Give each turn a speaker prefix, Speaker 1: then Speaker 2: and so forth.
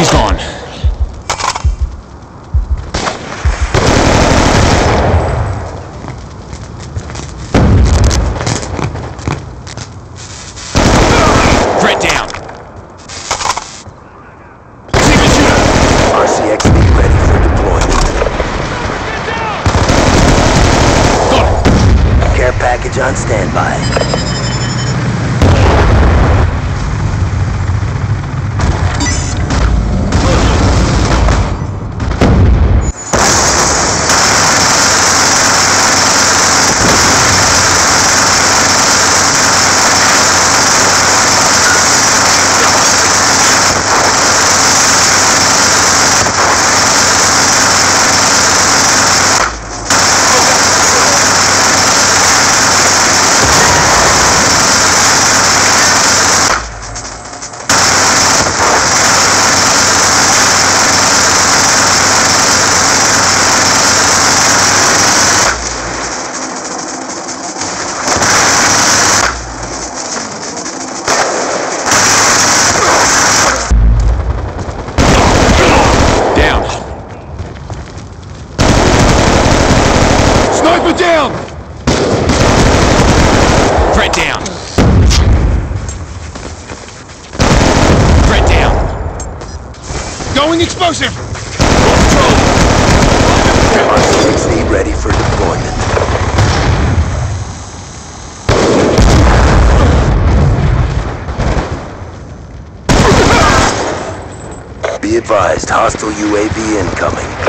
Speaker 1: He's gone. Threat down. Secret shooter.
Speaker 2: RCXD ready for deployment.
Speaker 1: Got it.
Speaker 2: Care package on standby.
Speaker 1: Down. Sniper down! Threat down. Threat down. Going explosive!
Speaker 2: RCXD ready for deployment. Be advised, hostile UAV incoming.